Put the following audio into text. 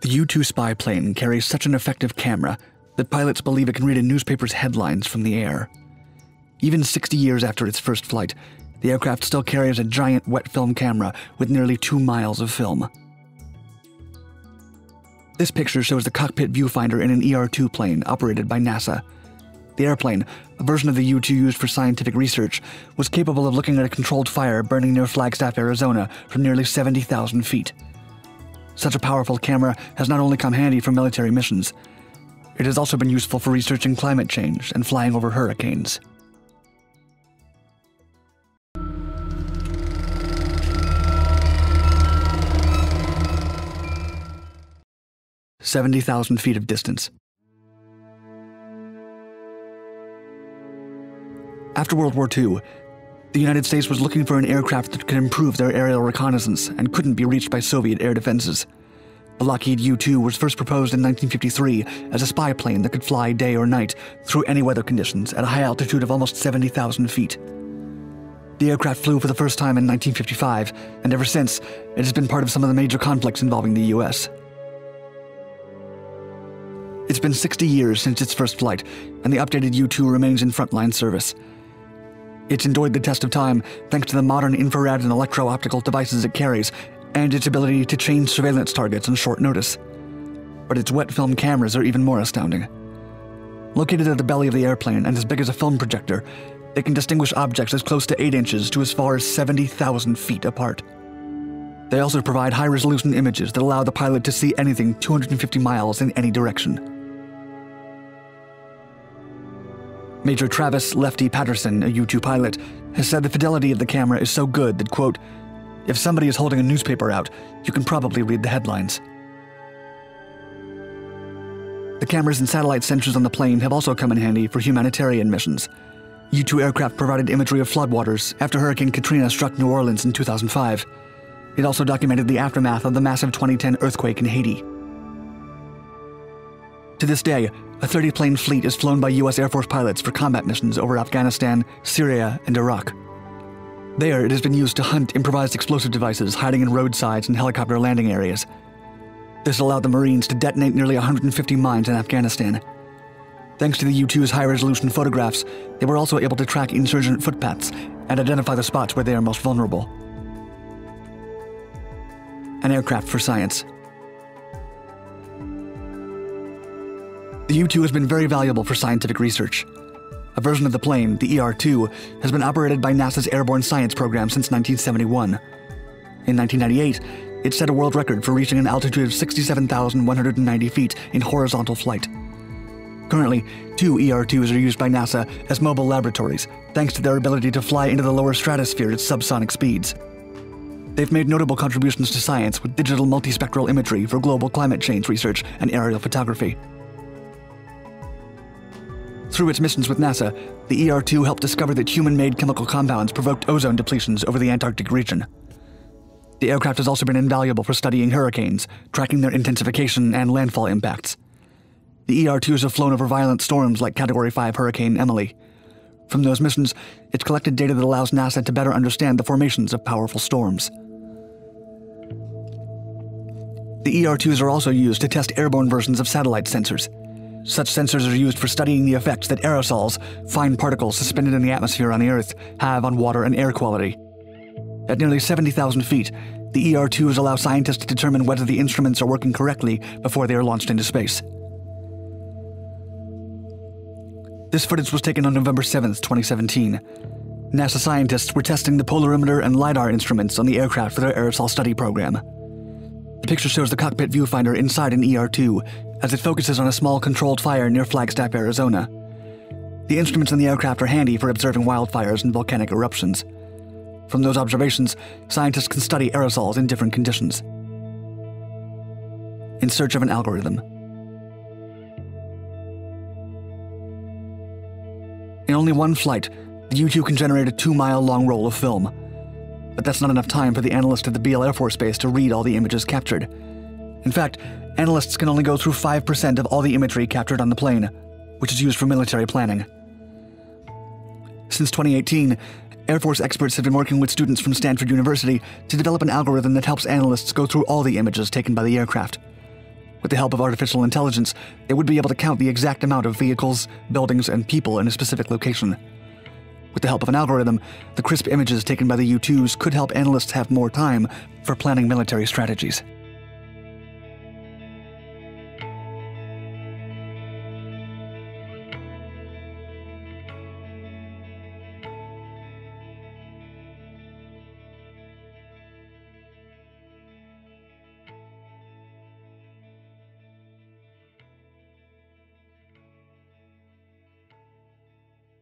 The U 2 spy plane carries such an effective camera that pilots believe it can read a newspaper's headlines from the air. Even 60 years after its first flight, the aircraft still carries a giant wet film camera with nearly two miles of film. This picture shows the cockpit viewfinder in an ER 2 plane operated by NASA. The airplane, a version of the U 2 used for scientific research, was capable of looking at a controlled fire burning near Flagstaff, Arizona from nearly 70,000 feet. Such a powerful camera has not only come handy for military missions, it has also been useful for researching climate change and flying over hurricanes. Seventy thousand feet of distance. After World War II, the United States was looking for an aircraft that could improve their aerial reconnaissance and couldn't be reached by Soviet air defenses. The Lockheed U 2 was first proposed in 1953 as a spy plane that could fly day or night through any weather conditions at a high altitude of almost 70,000 feet. The aircraft flew for the first time in 1955, and ever since, it has been part of some of the major conflicts involving the US. It's been 60 years since its first flight, and the updated U 2 remains in frontline service. It's endured the test of time thanks to the modern infrared and electro optical devices it carries and its ability to change surveillance targets on short notice. But its wet film cameras are even more astounding. Located at the belly of the airplane and as big as a film projector, they can distinguish objects as close to 8 inches to as far as 70,000 feet apart. They also provide high resolution images that allow the pilot to see anything 250 miles in any direction. Major Travis Lefty Patterson, a U 2 pilot, has said the fidelity of the camera is so good that, quote, if somebody is holding a newspaper out, you can probably read the headlines. The cameras and satellite sensors on the plane have also come in handy for humanitarian missions. U 2 aircraft provided imagery of floodwaters after Hurricane Katrina struck New Orleans in 2005. It also documented the aftermath of the massive 2010 earthquake in Haiti. To this day, a 30 plane fleet is flown by U.S. Air Force pilots for combat missions over Afghanistan, Syria, and Iraq. There, it has been used to hunt improvised explosive devices hiding in roadsides and helicopter landing areas. This allowed the Marines to detonate nearly 150 mines in Afghanistan. Thanks to the U 2's high resolution photographs, they were also able to track insurgent footpaths and identify the spots where they are most vulnerable. An aircraft for science. The U 2 has been very valuable for scientific research. A version of the plane, the ER 2, has been operated by NASA's Airborne Science Program since 1971. In 1998, it set a world record for reaching an altitude of 67,190 feet in horizontal flight. Currently, two ER2s are used by NASA as mobile laboratories, thanks to their ability to fly into the lower stratosphere at subsonic speeds. They've made notable contributions to science with digital multispectral imagery for global climate change research and aerial photography. Through its missions with NASA, the ER 2 helped discover that human made chemical compounds provoked ozone depletions over the Antarctic region. The aircraft has also been invaluable for studying hurricanes, tracking their intensification and landfall impacts. The ER 2s have flown over violent storms like Category 5 Hurricane Emily. From those missions, it's collected data that allows NASA to better understand the formations of powerful storms. The ER 2s are also used to test airborne versions of satellite sensors. Such sensors are used for studying the effects that aerosols, fine particles suspended in the atmosphere on the Earth, have on water and air quality. At nearly 70,000 feet, the ER 2s allow scientists to determine whether the instruments are working correctly before they are launched into space. This footage was taken on November 7, 2017. NASA scientists were testing the polarimeter and LiDAR instruments on the aircraft for their aerosol study program. The picture shows the cockpit viewfinder inside an ER 2 as it focuses on a small controlled fire near Flagstaff, Arizona. The instruments in the aircraft are handy for observing wildfires and volcanic eruptions. From those observations, scientists can study aerosols in different conditions. In search of an algorithm. In only one flight, the U 2 can generate a two mile long roll of film. But that's not enough time for the analyst at the Beale Air Force Base to read all the images captured. In fact, analysts can only go through 5% of all the imagery captured on the plane, which is used for military planning. Since 2018, Air Force experts have been working with students from Stanford University to develop an algorithm that helps analysts go through all the images taken by the aircraft. With the help of artificial intelligence, it would be able to count the exact amount of vehicles, buildings, and people in a specific location. With the help of an algorithm, the crisp images taken by the U 2s could help analysts have more time for planning military strategies.